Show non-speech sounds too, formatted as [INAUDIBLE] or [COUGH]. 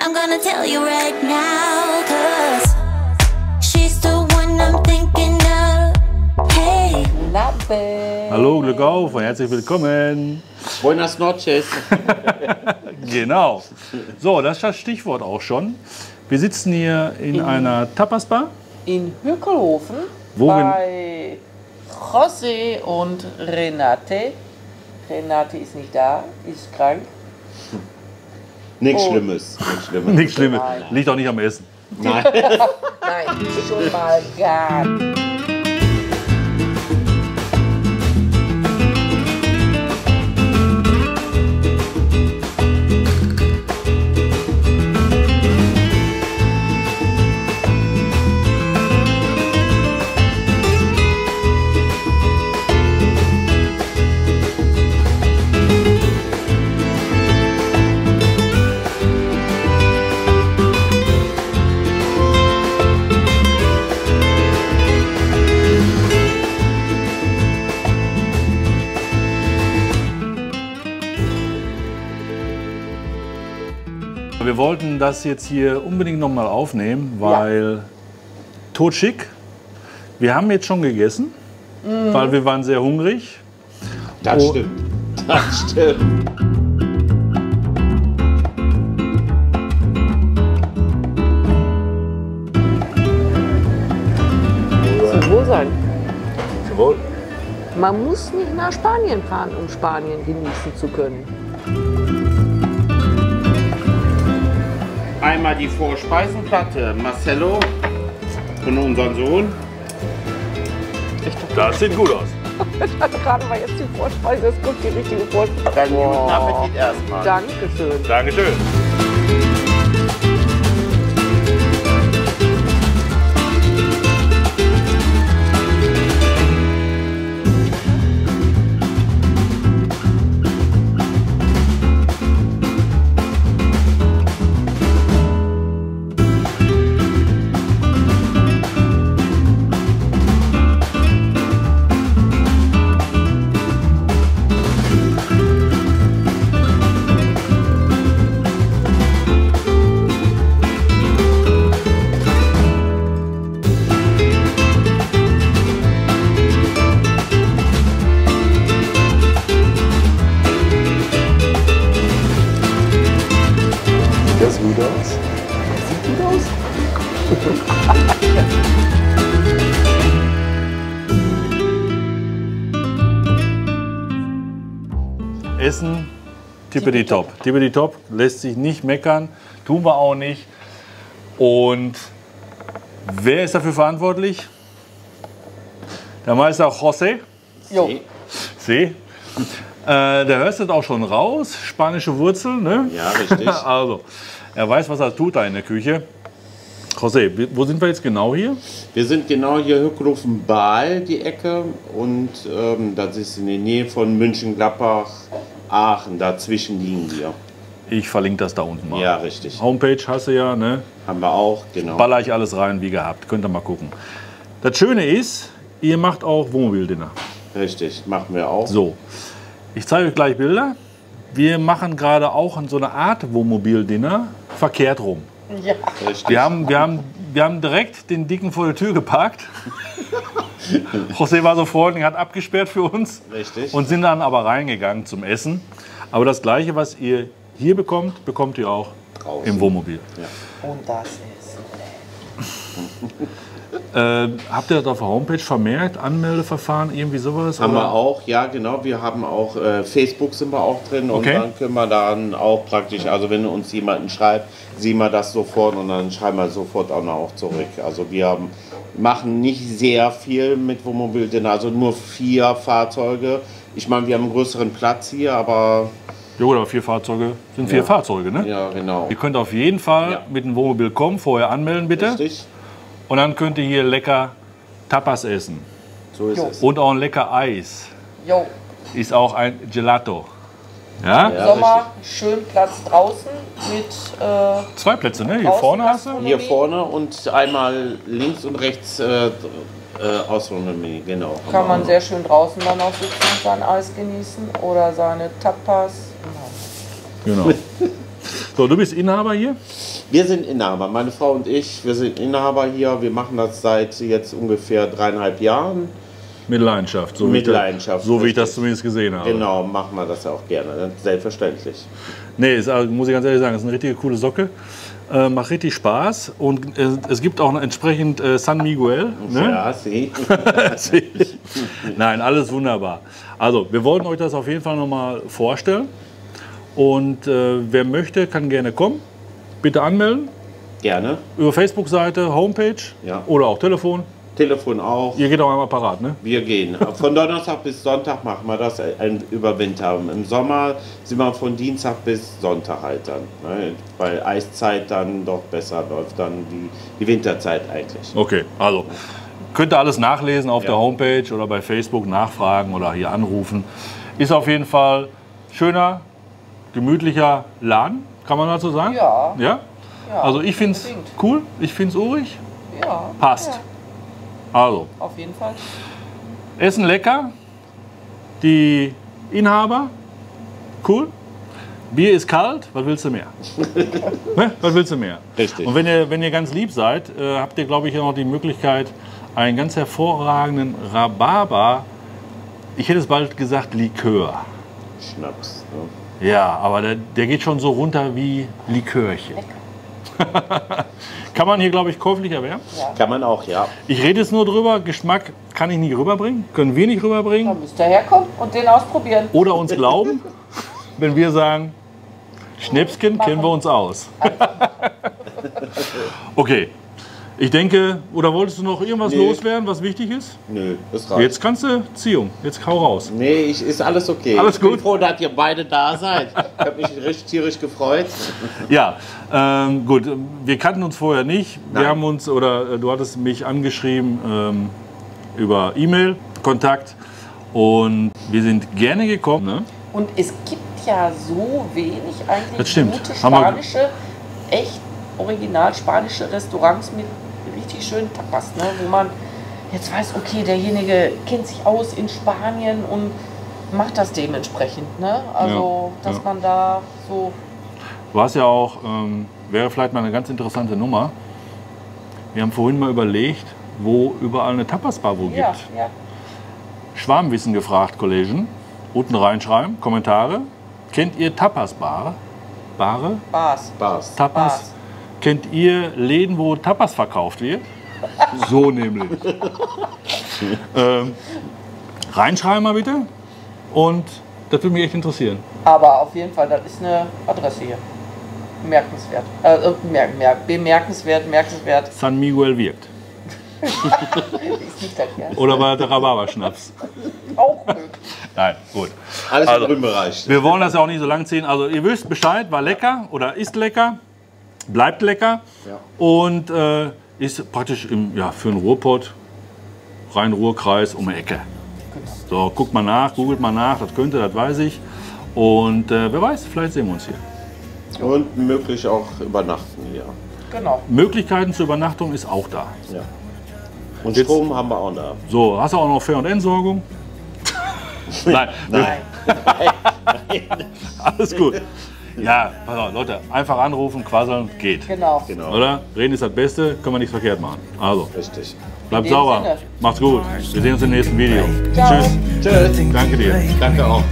I'm gonna tell you right now, cause she's the one I'm thinking of. Hey, Labbe. Hallo, Glück auf und herzlich willkommen. Buenas noches. [LAUGHS] Genau. So, das ist das Stichwort auch schon. Wir sitzen hier in einer Tapasbar. In Hückelhofen Wo bei José und Renate. Renate ist nicht da, ist krank. Nichts Oh. Schlimmes. Nichts Schlimmes. Nichts Schlimmes. Liegt auch nicht am Essen. Nein. [LAUGHS] Nein, schon mal gar nicht. Wir wollten das jetzt hier unbedingt nochmal aufnehmen, weil totschick. Wir haben jetzt schon gegessen, weil wir waren sehr hungrig. Das Oh. stimmt. Das stimmt. Zum Wohl sein. Man muss nicht nach Spanien fahren, um Spanien genießen zu können. Einmal die Vorspeisenplatte. Marcello von unserem Sohn. Das sieht gut aus. [LAUGHS] Gerade war jetzt die Vorspeise, das kommt die richtige Vorspeise. Dann guten Appetit erstmal. Dankeschön. Dankeschön. Essen, tippity top. Tippity top, lässt sich nicht meckern, tun wir auch nicht. Und wer ist dafür verantwortlich? Der Meister José. Jo. See. Äh, der hörst das auch schon raus, spanische Wurzeln, ne? Ja, richtig. [LAUGHS] Also, er weiß, was er tut da in der Küche. José, wo sind wir jetzt genau hier? Wir sind genau hier Hückelhofen Baal, die Ecke. Und ähm, das ist in der Nähe von München-Gladbach, Aachen. Dazwischen liegen wir. Ich verlinke das da unten mal. Ja, richtig. Homepage hast du ja, ne? Haben wir auch, genau. Baller ich alles rein, wie gehabt. Könnt ihr mal gucken. Das Schöne ist, ihr macht auch Wohnmobildinner. Richtig, machen wir auch. So, ich zeige euch gleich Bilder. Wir machen gerade auch so eine Art Wohnmobildinner verkehrt rum. Ja. Richtig. Wir haben, wir, haben, wir haben direkt den Dicken vor der Tür geparkt. [LAUGHS] José war so freundlich, hat abgesperrt für uns Richtig. und sind dann aber reingegangen zum Essen. Aber das Gleiche, was ihr hier bekommt, bekommt ihr auch Draußen. im Wohnmobil. Und das ist [LAUGHS] Äh, habt ihr das auf der Homepage vermerkt? Anmeldeverfahren, irgendwie sowas? Haben oder? wir auch, ja genau. Wir haben auch äh, Facebook sind wir auch drin und Okay. dann können wir dann auch praktisch, also wenn uns jemanden schreibt, sehen wir das sofort und dann schreiben wir sofort auch noch zurück. Also wir haben, machen nicht sehr viel mit Wohnmobil, denn also nur vier Fahrzeuge. Ich meine, wir haben einen größeren Platz hier, aber Ja gut, aber vier Fahrzeuge sind vier Ja. Fahrzeuge, ne? ja genau. Ihr könnt auf jeden Fall Ja. mit dem Wohnmobil kommen, vorher anmelden bitte. Richtig? Und dann könnt ihr hier lecker Tapas essen. So ist Jo. es. Und auch ein lecker Eis. Jo. Ist auch ein Gelato. Ja? Ja, Sommer, schön Platz draußen mit äh, Zwei Plätze, ne? Hier vorne hast du. Hier vorne und einmal links und rechts äh, äh, genau. kann man sehr schön draußen dann auch sitzen und sein Eis genießen oder seine Tapas. Genau. So, du bist Inhaber hier? Wir sind Inhaber, meine Frau und ich, wir sind Inhaber hier. Wir machen das seit jetzt ungefähr dreieinhalb Jahren. Mit Leidenschaft. So Mit wie ich das- Leidenschaft, So wie ich das zumindest gesehen habe. Genau, machen wir das ja auch gerne, ne? selbstverständlich. Nee, ist, muss ich ganz ehrlich sagen, ist eine richtige coole Socke. Äh, macht richtig Spaß. Und äh, es gibt auch entsprechend äh, San Miguel. Ne? Ja, sie. [LAUGHS] Nein, alles wunderbar. Also, wir wollten euch das auf jeden Fall nochmal vorstellen. Und äh, wer möchte, kann gerne kommen. Bitte anmelden. gerne. Über Facebook-Seite, Homepage Ja. oder auch Telefon. Telefon auch. Ihr geht auch einmal parat, ne? Wir gehen. [LAUGHS] Von Donnerstag bis Sonntag machen wir das ein, über Winter. Im Sommer sind wir von Dienstag bis Sonntag halt dann. Ne? Weil Eiszeit dann doch besser läuft dann die, die Winterzeit eigentlich. Okay, also könnt ihr alles nachlesen auf Ja. der Homepage oder bei Facebook nachfragen oder hier anrufen. Ist auf jeden Fall schöner, gemütlicher Laden, kann man dazu sagen? Ja. Ja? Ja, Also ich finde es cool, ich finde es urig, Ja, passt. Ja, Also, auf jeden Fall. Essen lecker, die Inhaber, cool. Bier ist kalt, was willst du mehr? [LAUGHS] ne? Was willst du mehr? Richtig. Und wenn ihr, wenn ihr ganz lieb seid, äh, habt ihr, glaube ich, auch noch die Möglichkeit, einen ganz hervorragenden Rhabarber, ich hätte es bald gesagt, Likör. Schnaps. Ne? Ja, aber der, der geht schon so runter wie Likörchen. [LAUGHS] Kann man hier, glaube ich, käuflich erwerben. Kann man auch, ja. Ich rede jetzt nur drüber, Geschmack kann ich nicht rüberbringen, können wir nicht rüberbringen. Dann müsst ihr herkommen und den ausprobieren. oder uns glauben, [LAUGHS] wenn wir sagen, Schnäpschen kennen wir uns aus. [LAUGHS] okay, ich denke, oder wolltest du noch irgendwas Nee. loswerden, was wichtig ist? Nö, das reicht. Jetzt kannst du Ziehung, jetzt hau raus. Nee, ich, ist alles okay. Alles Ich bin gut? froh, dass ihr beide da seid. Ich habe mich richtig tierisch gefreut. [LAUGHS] Ja, ähm, gut, wir kannten uns vorher nicht. Wir Nein. haben uns, oder äh, du hattest mich angeschrieben ähm, über E-Mail, Kontakt und wir sind gerne gekommen. Ne? Und es gibt ja so wenig eigentlich Das stimmt. gute wir- spanische, echt original spanische Restaurants mit richtig schönen Tapas, ne? wo man jetzt weiß, okay, derjenige kennt sich aus in Spanien und macht das dementsprechend. Ne? Also, Ja, dass ja. man da so Du hast ja auch, ähm, wäre vielleicht mal eine ganz interessante Nummer. Wir haben vorhin mal überlegt, wo überall eine Tapasbar wo gibt. Ja, ja. Schwarmwissen gefragt, Kollegen. Unten reinschreiben, Kommentare. Kennt ihr Tapasbar? Bare? Bars. Spaß. Tapas? Bars. Kennt ihr Läden, wo Tapas verkauft wird? So nämlich. [LAUGHS] ähm, reinschreiben mal bitte. Und das würde mich echt interessieren. Aber auf jeden Fall, das ist eine Adresse hier. Merkenswert. Äh, äh, mer mer bemerkenswert, merkenswert. San Miguel wirkt. [LAUGHS] Ist nicht verkehrt. Oder war der Rhabarber-Schnaps? Auch möglich. [LAUGHS] Nein, gut. Alles Also, im grünen Bereich. Wir wollen das ja auch nicht so lang ziehen. Also ihr wisst Bescheid, war lecker oder ist lecker, bleibt lecker Ja. und äh, ist praktisch im, ja, für den Ruhrpott, Rhein-Ruhr-Kreis um die Ecke. So, guckt mal nach, googelt mal nach, das könnte, das weiß ich. Und äh, wer weiß, vielleicht sehen wir uns hier. Und möglich auch übernachten hier. Genau. Möglichkeiten zur Übernachtung ist auch da. Ja. Und Jetzt- Strom haben wir auch da. So, hast du auch noch Fähr- und Entsorgung? [LAUGHS] Nein, [LAUGHS] Nein. alles gut. Ja, pass auf, Leute, einfach anrufen, quasseln, geht. Genau. Genau. Oder? Reden ist das Beste, können wir nichts verkehrt machen. Also, Richtig. bleibt sauber. Sinne. Macht's gut. Wir sehen uns im nächsten Video. Ciao. Tschüss. Tschüss. Danke dir. Danke auch.